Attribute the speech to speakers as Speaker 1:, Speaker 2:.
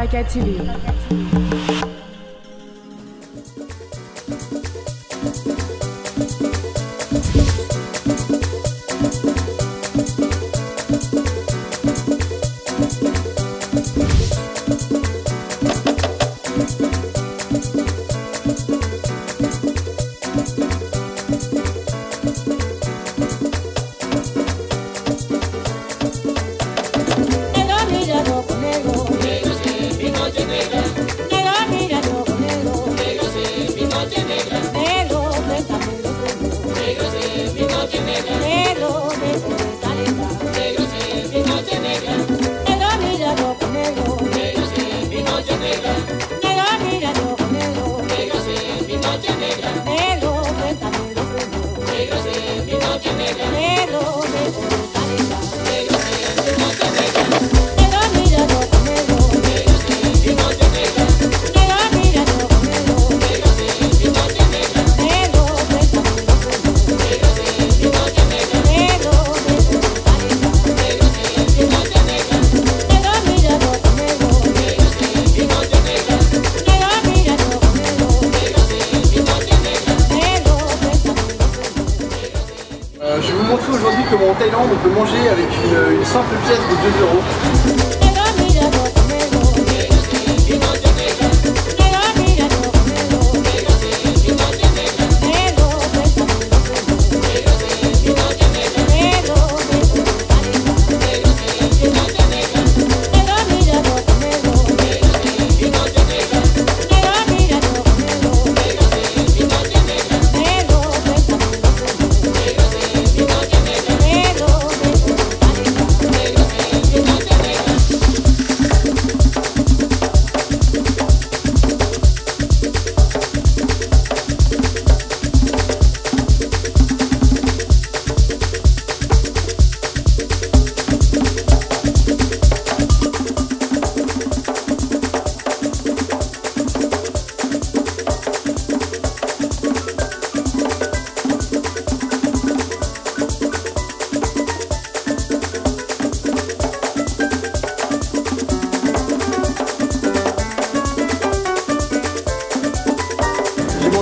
Speaker 1: Paka TV.
Speaker 2: que me muero de aujourd'hui comment en Thaïlande on peut manger avec une, une simple pièce de 2 euros.